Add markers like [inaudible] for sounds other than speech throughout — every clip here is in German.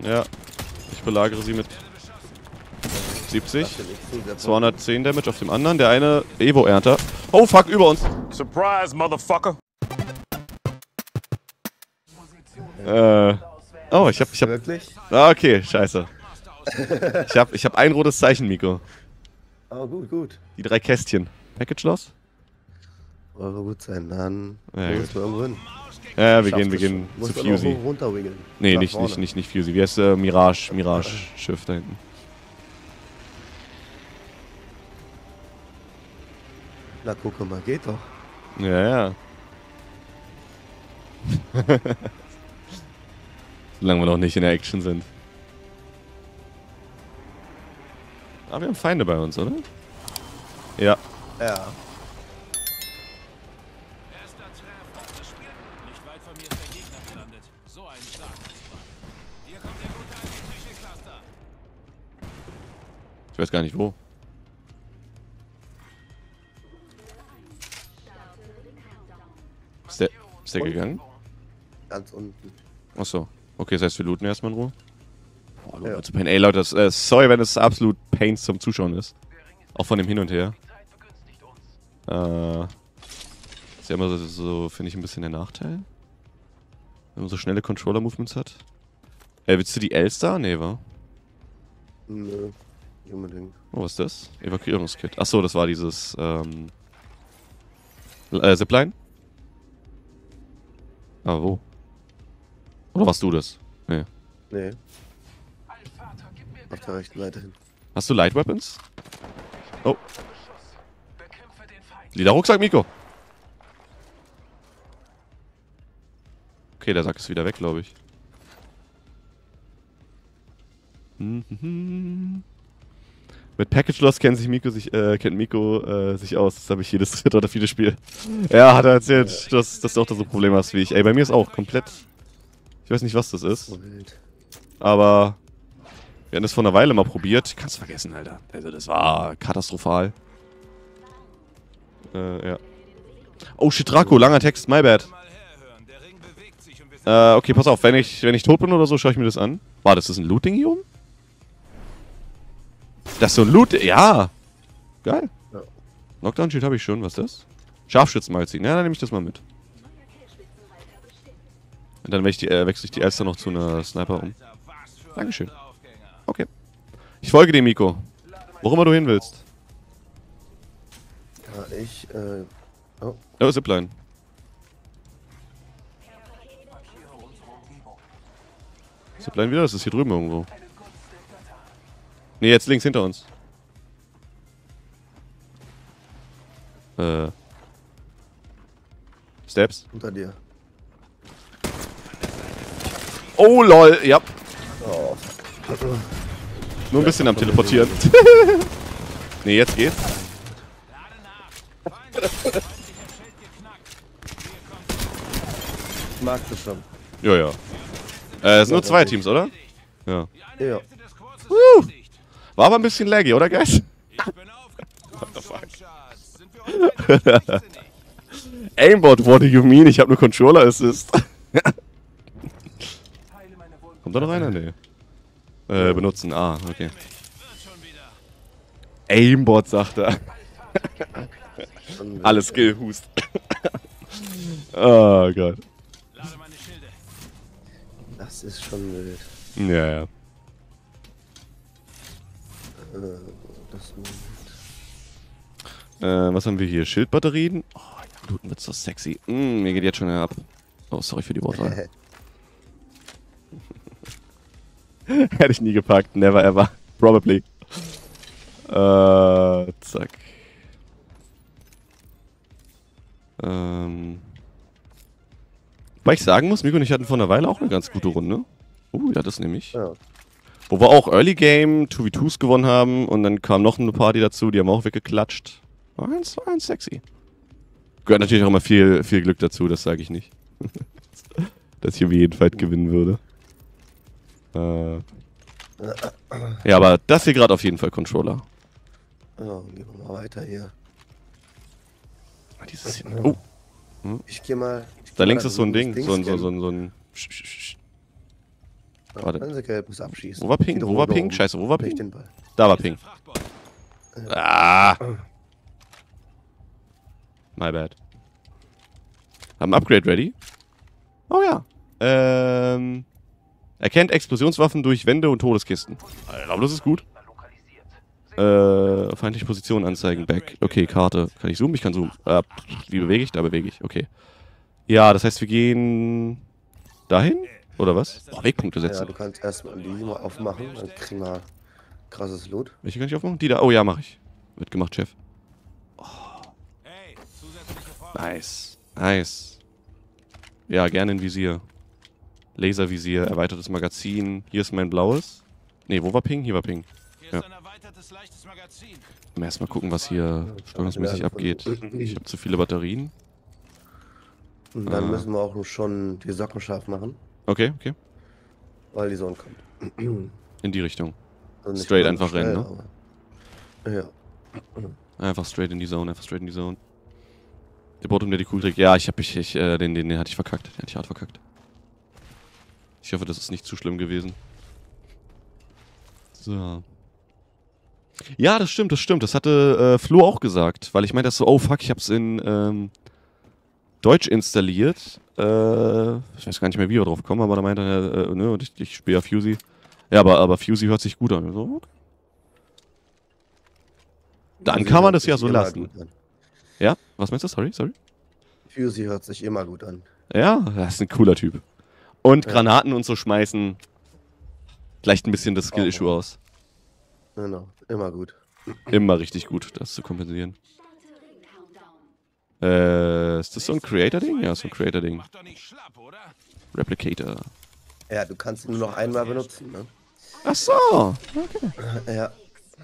Ja. Ich belagere sie mit 70. Das bin ich zu, der 210 Damage auf dem anderen. Der eine Evo-Ernter. Oh fuck, über uns. Surprise, motherfucker. Äh. Oh, ich hab, ich hab. Wirklich? Ah, okay, scheiße. Ich hab, ich hab ein rotes Zeichen, Miko. Oh, gut, gut. Die drei Kästchen. Package Loss? Eure gut sein, dann Ja, wir irgendwo hin. Ja, ja, wir Schaffst gehen, wir gehen zu Fusey. Nee, Nach nicht, vorne. nicht, nicht, nicht Fusey. Wie heißt äh, Mirage, Mirage-Schiff da hinten. Na, guck mal, geht doch. Ja, ja. [laughs] Solange wir noch nicht in der Action sind. Aber wir haben Feinde bei uns, oder? Ja. Ja. Weit von mir ist der Gegner gelandet. So ein Schlag. Hier kommt der gute alte Psyche-Cluster. Ich weiß gar nicht wo. Ist der, ist der gegangen? Ganz unten. Achso. Okay, das heißt, wir looten erstmal in Ruhe. Boah, Ja. Pain. Ey, Leute, das, äh, sorry, wenn es absolut Pains zum Zuschauen ist. Auch von dem Hin und Her. Äh, ist ja immer so, so finde ich, ein bisschen der Nachteil. Wenn man so schnelle Controller-Movements hat. Äh, willst du die Elster? Nee, wa? Nö, nicht unbedingt. Oh, was ist das? Evakuierungskit. Achso, das war dieses, ähm... Äh, Zipline? Ah, wo? Oder warst du das? Nee. Nee. Auf der rechten Seite hin. Hast du Light Weapons? Oh. Lila Rucksack, Miko. Okay, der Sack ist wieder weg, glaube ich. Mit Package Loss kennt sich Miko sich, äh, kennt Miko äh, sich aus. Das habe ich jedes dritte oder vierte Spiel. Ja, hat er erzählt, dass, dass du auch da so Probleme hast wie ich. Ey, bei mir ist auch komplett. Ich weiß nicht, was das ist. Aber wir hatten das vor einer Weile mal probiert. Kannst vergessen, Alter. Also das war katastrophal. Äh, ja. Oh shit, Draco, langer Text, my bad. Äh, okay, pass auf, wenn ich, wenn ich tot bin oder so, schaue ich mir das an. War das ist ein Looting hier oben? Das ist so ein Loot. Ja. Geil. Ja. Knockdown Shield habe ich schon, was ist das? Scharfschützenmagazin. Ja, dann nehme ich das mal mit. Und dann wechsle ich, die, äh, wechsle ich die Elster noch zu einer Sniper um. Dankeschön. Okay. Ich folge dir, Miko. Wo immer du hin willst. Ja, ich, äh, oh, Oh, Zipline. Zipline wieder? Das ist hier drüben irgendwo. Ne, jetzt links hinter uns. Äh. Steps. unter dir. Oh, lol. Ja. Oh. Nur ein bisschen am Teleportieren. [laughs] ne, jetzt geht's. Ich mag das schon. Ja, ja. Äh, es sind nur zwei Teams, oder? Ja. Ja. Uh, war aber ein bisschen laggy, oder, Guys? Wir heute leichtsinnig? [laughs] Aimbot, what do you mean? Ich habe nur Controller Assist. [laughs] Kommt da noch einer? Nee. Äh, benutzen. Ah, okay. Aimbot, sagt er. [laughs] Alles Skill-Hust. oh Gott. Das ist schon wild. Ja, ja. Äh. Äh, was haben wir hier? Schildbatterien? Oh, ja, Looten wird so sexy. Mm, mir geht jetzt schon ab. Oh, sorry für die Wortwahl. [laughs] [laughs] Hätte ich nie gepackt. Never ever. Probably. Äh, zack. Ähm. Weil ich sagen muss, Miko und ich hatten vor einer Weile auch eine ganz gute Runde. Uh, ja, das nehme ich. ja. Wo wir auch Early Game 2v2s gewonnen haben und dann kam noch eine Party dazu, die haben auch weggeklatscht. War ganz, war ganz sexy. Gehört natürlich auch immer viel, viel Glück dazu, das sage ich nicht. [laughs] Dass ich auf jeden Fight gewinnen würde. Äh. Ja, aber das hier gerade auf jeden Fall Controller. Ja, gehen wir mal weiter hier. Ah, Dieses hier. Oh, Ich geh mal. Ich geh da mal links ist so ein Ding. So ein, so, so so ein. Warte. Wenn sie gelb muss abschießen. Wo war Ping? Wieder Wo war Ping? oben. Scheiße, wo war Ping? den Ball. Da war Ping. Frachtbord. Ah! My bad. Haben Upgrade ready? Oh ja. Ähm. Erkennt Explosionswaffen durch Wände und Todeskisten. Ich glaube, das ist gut. Äh, feindliche Position anzeigen. Back. Okay, Karte. Kann ich zoomen? Ich kann zoomen. Äh, wie bewege ich? Da bewege ich. Okay. Ja, das heißt, wir gehen dahin? Oder was? Oh, Wegpunkte Ja, setzen. du kannst erstmal die mal aufmachen, dann kriegen wir krasses Loot. Welche kann ich aufmachen? Die da. Oh ja, mache ich. Wird gemacht, Chef. Vorrat. Nice. Nice. Ja, gerne in Visier. Laservisier, erweitertes Magazin. Hier ist mein blaues. Ne, wo war Ping? Hier war Ping. Hier Ja. Ist ein erweitertes leichtes Magazin. Mal Erstmal gucken, was hier steuerungsmäßig abgeht. Ich habe zu viele Batterien. Und dann Ah. müssen wir auch schon die Socken scharf machen, Okay, okay. weil die Sonne kommt. [clears throat] In die Richtung. Also Straight einfach rennen, ne? Ja. Einfach straight in die Zone, einfach straight in die Zone. Der Bottom, der die Kugel trägt. Ja, ich hab mich, ich, äh, den, den, den hatte ich verkackt. Den hatte ich hart verkackt. Ich hoffe, das ist nicht zu schlimm gewesen. So. Ja, das stimmt, das stimmt. Das hatte äh, Flo auch gesagt. Weil ich meinte das so, oh fuck, ich hab's in ähm, Deutsch installiert. Äh, ich weiß gar nicht mehr, wie wir drauf kommen, aber da meinte er, äh, ne, und ich, ich spiele ja Fusey. Ja, aber, aber Fusey hört sich gut an. So. Dann Fusey kann man das ja so lassen. Ja? Was meinst du? Sorry, sorry. Fusey hört sich immer gut an. Ja, das ist ein cooler Typ. Und Ja. Granaten und so schmeißen gleicht ein bisschen das Skill-Issue aus. Genau, immer gut. Immer richtig gut, das zu kompensieren. Äh, ist das so ein Creator-Ding? Ja, so ein Creator-Ding. Replicator. Ja, du kannst ihn nur noch einmal benutzen, ne? Ach so. Ja,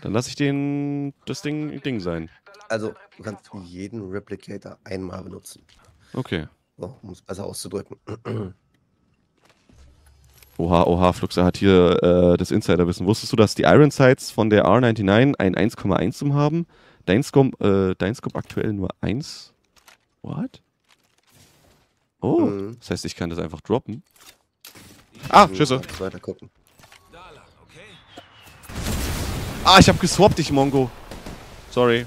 Dann lasse ich den, das Ding, Ding sein. also du kannst jeden Replicator einmal benutzen. Okay. So, um es besser auszudrücken. Oha, oha, Fluxer hat hier äh, das Insiderwissen. Wusstest du, dass die Iron Sights von der R99 ein 1,1 zum haben? Dein Scope, äh, dein Scope aktuell nur 1? What? Oh, Mhm. das heißt, ich kann das einfach droppen. Ah, Schüsse. Kannst weiter gucken. Ah, ich hab geswappt, dich Mongo. Sorry.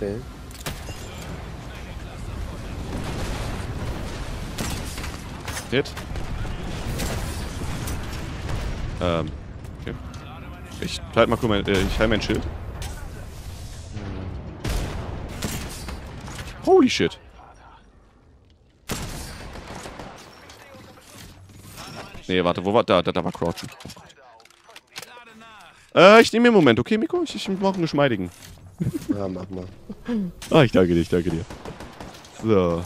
Okay. Hit. Ähm, okay. Ich halt mal kurz mein, äh, ich heil mein Schild. Holy shit. Nee, warte, wo war da? Da, da war nach. Äh, ich nehme mir einen Moment, okay, Miko? Ich, ich mache einen geschmeidigen. Ja, mach mal. Ah, ich danke dir, ich danke dir. So.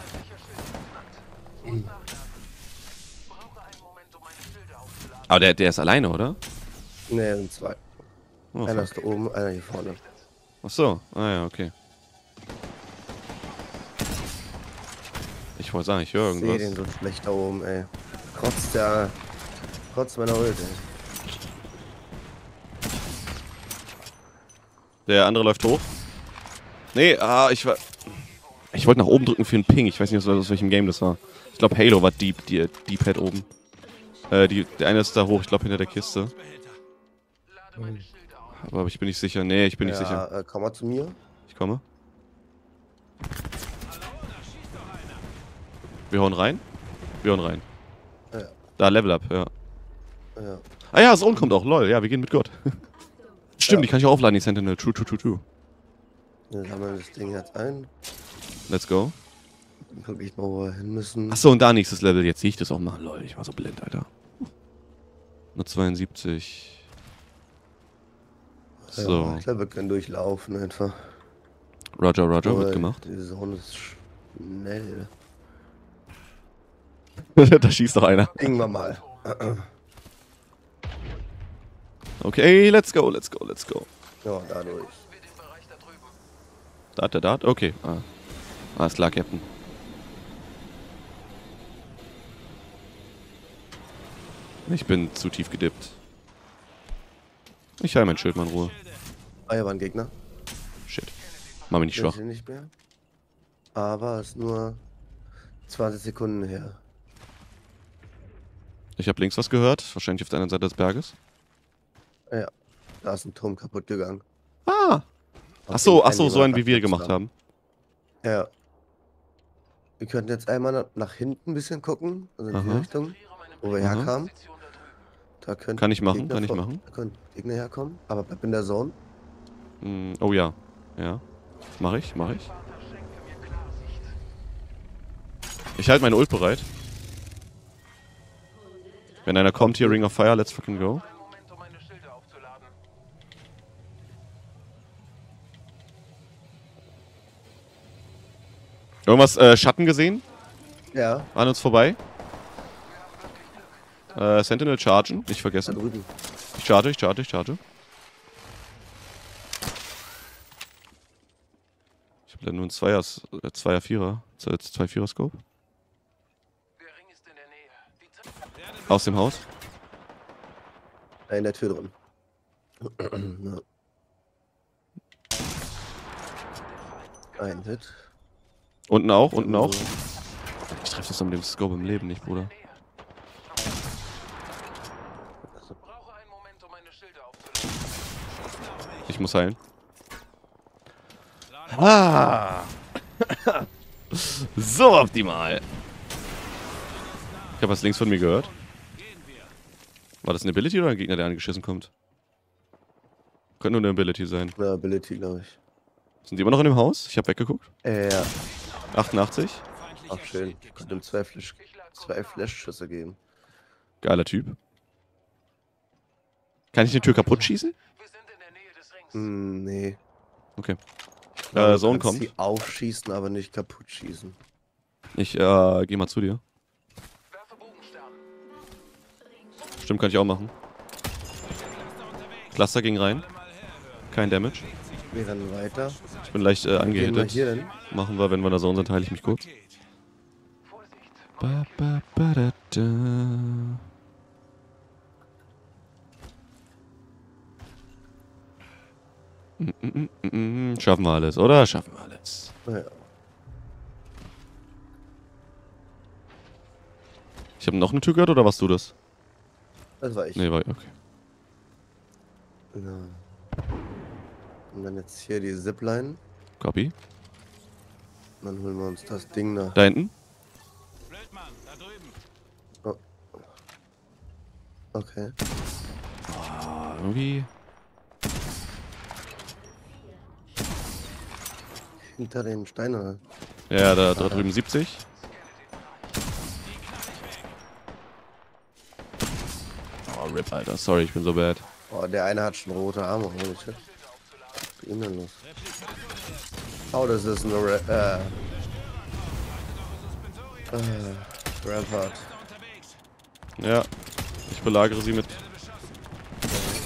Aber der, der ist alleine, oder? Ne, sind zwei. Oh, einer fuck. ist da oben, einer hier vorne. Ach so. Ah ja, okay. Ich wollte sagen, ich höre Ich sehe den irgendwas. so schlecht da oben, ey. Trotz der. Trotz meiner Ult, ey. Der andere läuft hoch. Nee, ah, ich war... Ich wollte nach oben drücken für einen Ping. Ich weiß nicht, aus welchem Game das war. Ich glaube, Halo war Deep, die, Deep Head oben. Äh, die, der eine ist da hoch, ich glaube, hinter der Kiste. Aber ich bin nicht sicher. Nee, ich bin nicht sicher. Ja, äh, komm mal zu mir. Ich komme. Wir hauen rein. Wir hauen rein. Ja. Da, Level Up, ja. Ja. Ah ja, Zone kommt auch, lol. Ja, wir gehen mit Gott. [laughs] Stimmt, Ja. die kann ich auch aufladen, die Sentinel. True, true, true, true. Wir sammeln das Ding jetzt ein. Let's go. Dann guck ich mal, wo wir hin müssen. Achso, und da nächstes Level. Jetzt sehe ich das auch mal. Lol, ich war so blind, Alter. Nur 72. Ja, So. ich glaube, wir können durchlaufen einfach. Roger, Roger, wird gemacht. Die Sonne ist schnell. [laughs] da schießt doch einer. Irgendwann mal. [clears throat] Okay, let's go, let's go, let's go. Ja, dadurch. Dart, der Dart? Okay. Ah. Alles klar, Captain. Ich bin zu tief gedippt. Ich heil mein Schild mal in Ruhe. Ah, hier war ein Gegner. Shit. Mach mich nicht schwach. ich nicht mehr. Aber ist nur 20 Sekunden her. Ich habe links was gehört. Wahrscheinlich auf der anderen Seite des Berges. Da ist ein Turm kaputt gegangen. Ah! Auf Ach so, den ach so, so jemand ein wie wir gemacht haben. Ja. Wir könnten jetzt einmal nach, hinten ein bisschen gucken, also in die Aha. Richtung, wo wir Aha. herkamen. Da könnten Kann ich machen, Gegner kann ich machen. Da können Gegner herkommen, aber bleib in der Zone. Hm, oh ja. Ja. Mach ich, mach ich. Ich halte meine Ult bereit. Wenn einer kommt hier, Ring of Fire, let's fucking go. Einen Moment, um meine Schilde aufzuladen. Irgendwas, äh, Schatten gesehen? Ja, An uns vorbei. Äh, Sentinel chargen, nicht da vergessen. drüben. Ich charge, ich charge, ich charge. Ich habe leider nur einen Zweier, äh, Zweier, Vierer. Zwei, zwei Vierer Scope. Der Ring ist in der Nähe. Die Zeit Aus dem Haus. Da in der Tür drin. [clears throat] ja. Ein Hit. Unten auch, unten auch. Ich treffe das mit dem Scope im Leben nicht, Bruder. Ich muss heilen. Ah! [laughs] so optimal. Ich habe was links von mir gehört. War das eine Ability oder ein Gegner, der angeschissen kommt? Könnte nur eine Ability sein. Ja, Ability, glaube ich. Sind die immer noch in dem Haus? Ich habe weggeguckt. Äh, ja. 88. Ach, schön. Ich konnte ihm zwei, Flash, zwei Flash-Schüsse geben. Geiler Typ. Kann ich die Tür kaputt schießen? Hm, nee. Okay. Äh, Zone kommt. sie aufschießen, aber nicht kaputt schießen. Ich äh, geh mal zu dir. Stimmt, kann ich auch machen. Cluster ging rein. Kein Damage. Wir rennen weiter. Ich bin leicht äh, Gehen wir angehittet. hier denn? Machen wir, wenn wir der Zone sind, heile ich mich kurz. Ba, ba, ba, da, da. Mm, mm, mm. Schaffen wir alles, oder? Schaffen wir alles. Ja. Ich habe noch eine Tür gehört, oder warst du das? Das war ich. Nee, war okay. Ja. Und dann jetzt hier die Zipline. Copy. Und dann holen wir uns das Ding da. Da hinten? Blödmann, da drüben. Okay. Ah, irgendwie. Hinter den Steinen. Ja, da, da drüben 70. Oh, RIP, Alter. Sorry, ich bin so bad. Oh, der eine hat schon rote Arme. Holy shit. Da los? Oh, das ist eine Ra äh, äh, Rampart. Ja. Ich belagere sie mit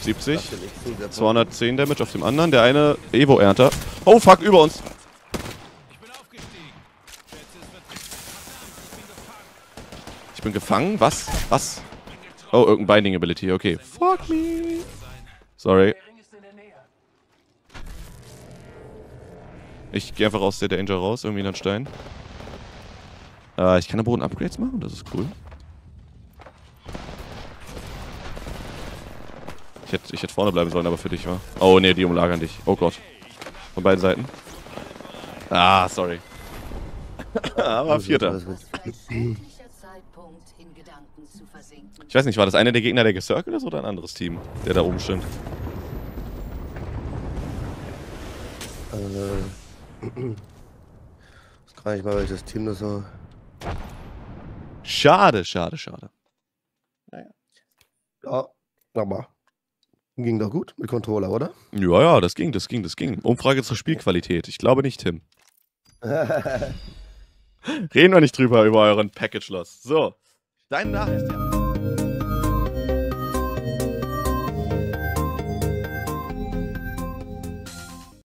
70. Dachte nicht zu, der 210 Damage auf dem anderen. Der eine Evo-Ernter. Oh, fuck, über uns. Ich bin gefangen. Was? Was? Oh, irgendein Binding Ability. Okay. Fuck me. Sorry. Ich gehe einfach aus der Danger raus. Irgendwie in den Stein. Äh, ich kann da Boden Upgrades machen. Das ist cool. Ich hätte, ich hätte vorne bleiben sollen, aber für dich war. Oh, nee, die umlagern dich. Oh Gott. Von beiden Seiten. Ah, sorry. [laughs] aber Vierter. Zu versinken. Ich weiß nicht, war das einer der Gegner der Gecircle ist oder ein anderes Team, der da oben stimmt? Äh, ich kann nicht mal welches Team das so. Schade, schade, schade. Ja, aber ging doch gut mit Controller, oder? Ja, ja, das ging, das ging, das ging. Umfrage zur Spielqualität. Ich glaube nicht, Tim. [laughs] Reden wir nicht drüber, über euren Package-Loss. So. Deine Nachricht, ja.